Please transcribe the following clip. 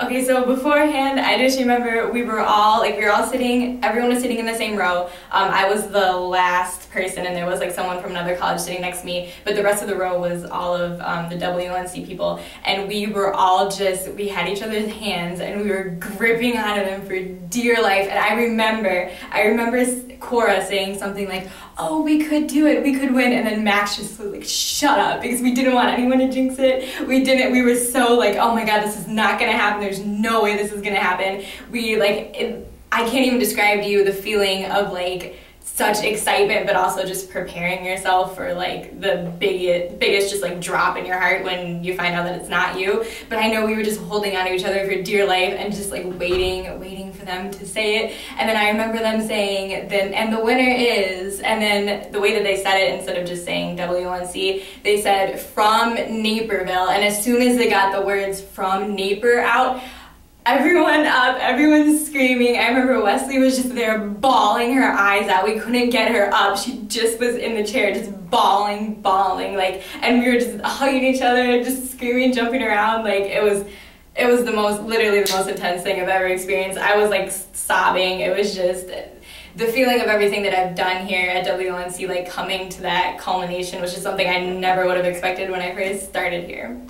Okay, so beforehand, I just remember we were all like we were all sitting. Everyone was sitting in the same row. Um, I was the last person, and there was like someone from another college sitting next to me. But the rest of the row was all of um, the WUNC people, and we were all just we had each other's hands, and we were gripping onto them for dear life. And I remember, I remember Cora saying something like, "Oh, we could do it, we could win," and then Max just was like, "Shut up," because we didn't want anyone to jinx it. We didn't. We were so like, "Oh my God, this is not gonna happen." There's no way this is gonna happen. We like, it, I can't even describe to you the feeling of like such excitement, but also just preparing yourself for like the biggest, biggest just like drop in your heart when you find out that it's not you. But I know we were just holding on to each other for dear life and just like waiting, waiting for them to say it. And then I remember them saying, then, and the winner is, and then the way that they said it, instead of just saying WUNC, they said from Naperville. And as soon as they got the words from Naper out, everyone up, everyone's screaming. I remember Wesley was just there bawling her eyes out. We couldn't get her up. She just was in the chair, just bawling, bawling, like, and we were just hugging each other, just screaming, jumping around. Like, it was, it was the most, literally the most intense thing I've ever experienced. I was like sobbing. It was just the feeling of everything that I've done here at WUNC, like coming to that culmination, which is something I never would have expected when I first started here.